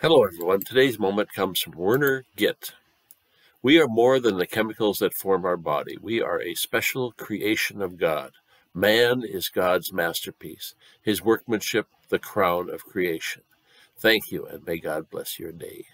Hello, everyone. Today's moment comes from Werner Gitt. We are more than the chemicals that form our body. We are a special creation of God. Man is God's masterpiece, his workmanship, the crown of creation. Thank you, and may God bless your day.